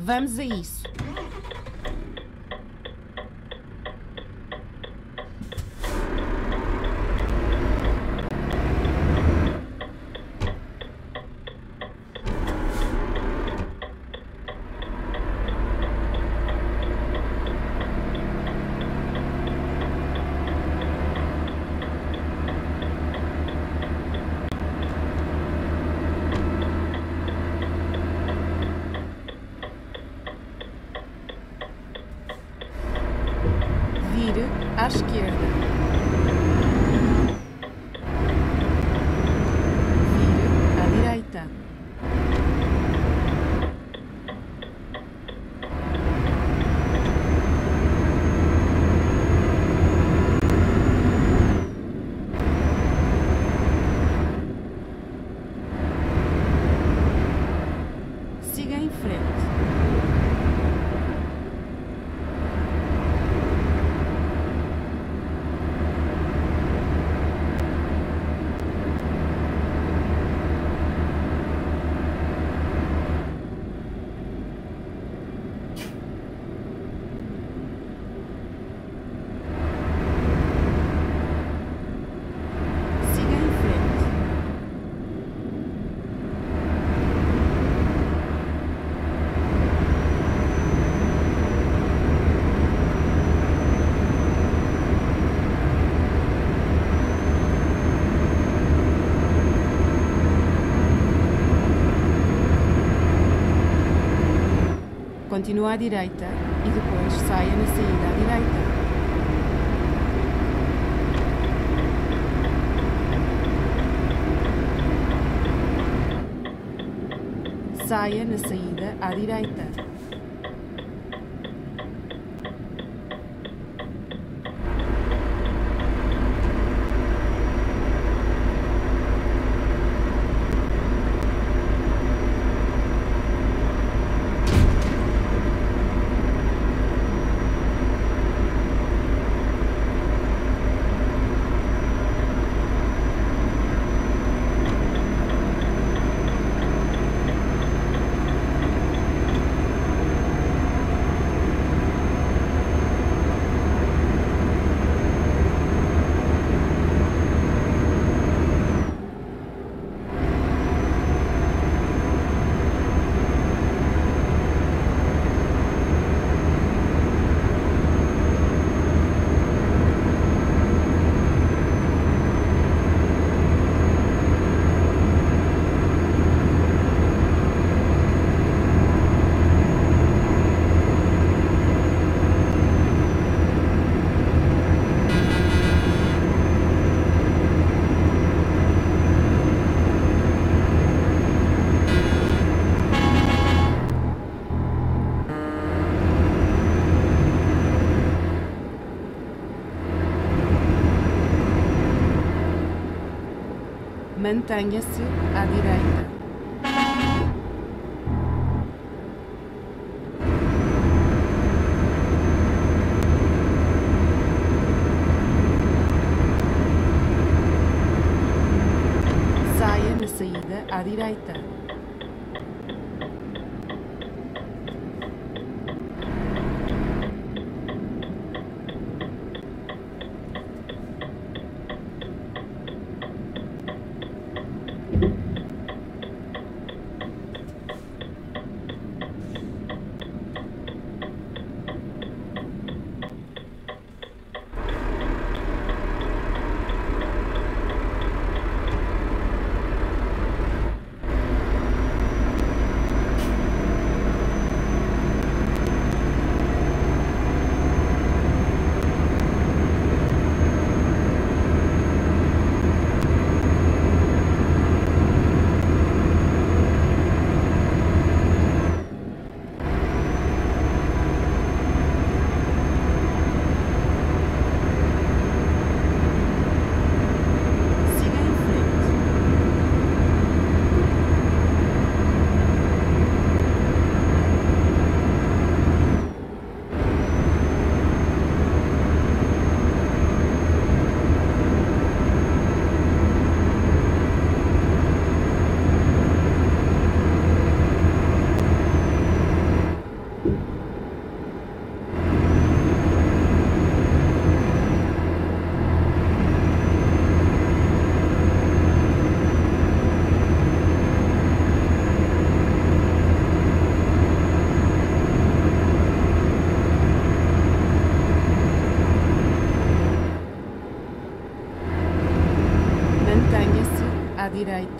Vamos a isso. Vire à esquerda. Continue à direita e depois saia na saída à direita. Saia na saída à direita. Mantenha-se à direita. Saia na saída à direita. Direita.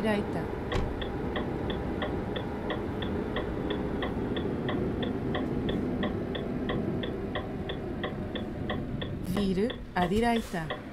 Direita. Vire à direita.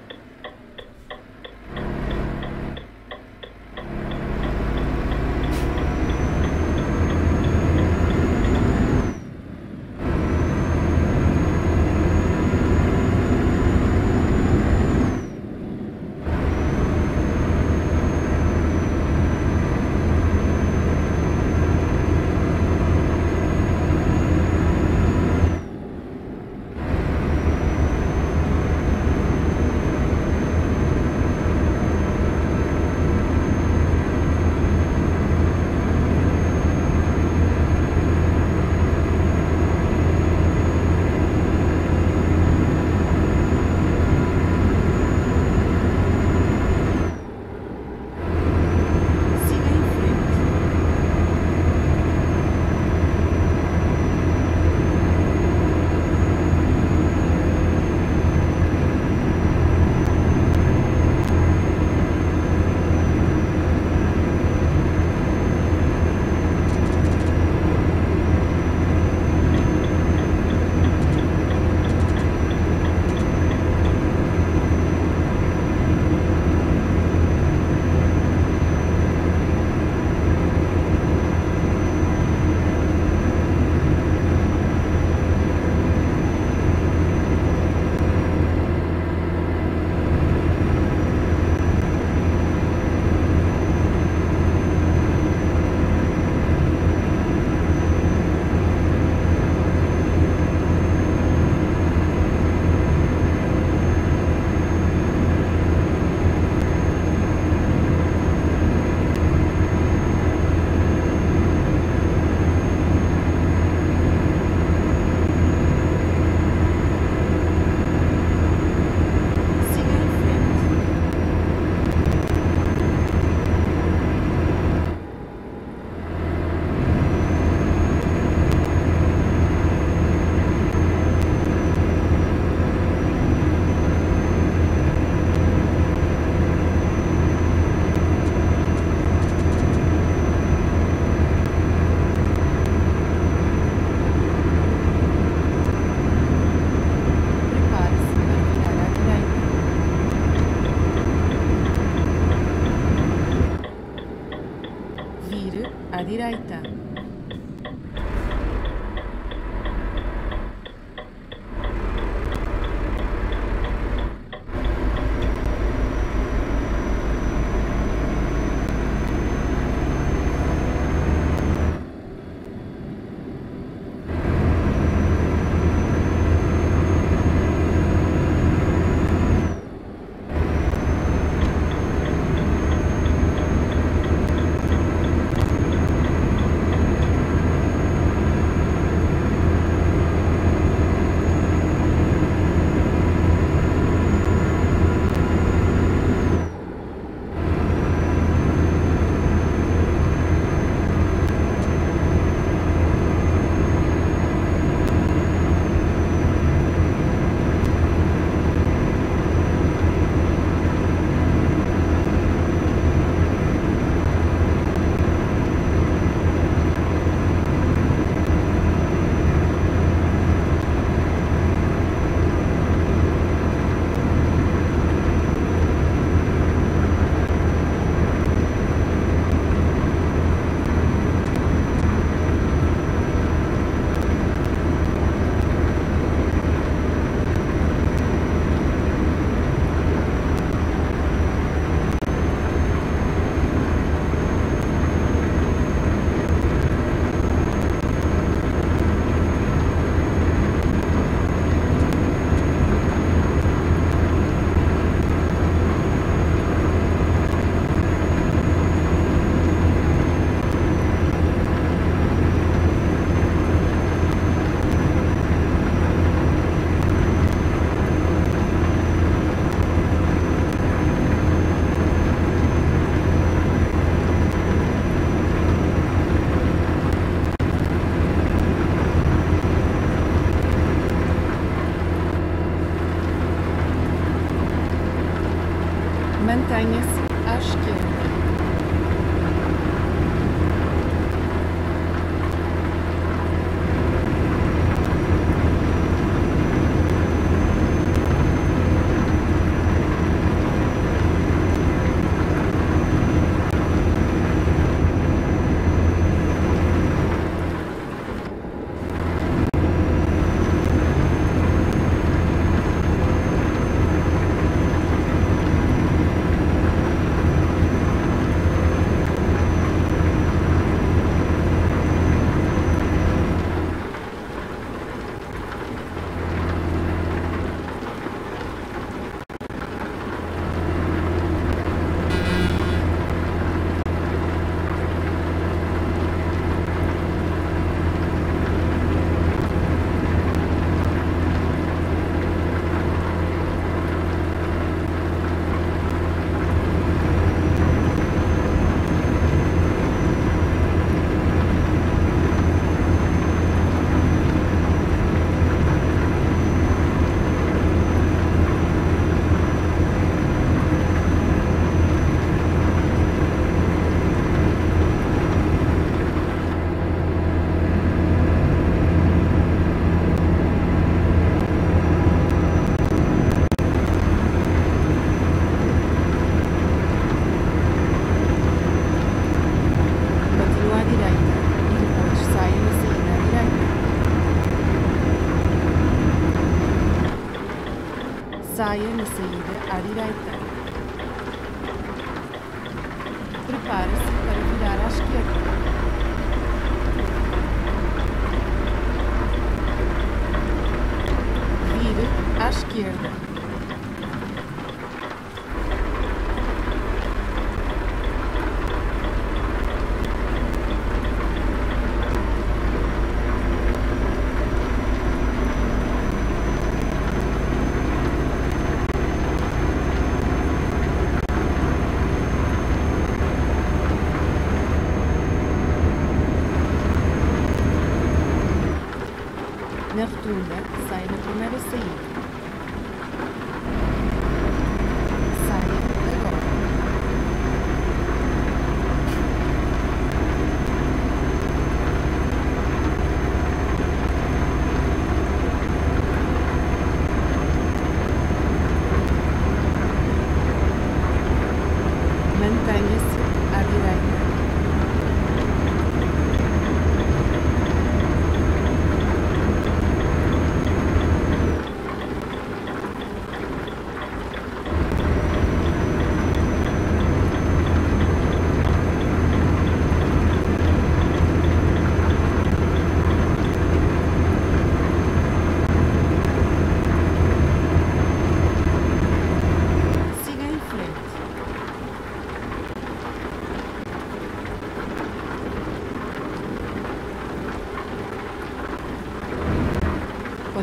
Direita. Saia na saída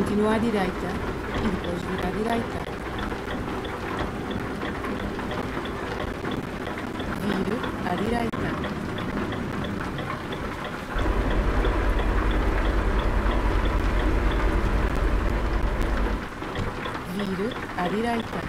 Continua à direita e depois vira à direita. Vire à direita. Vire à direita.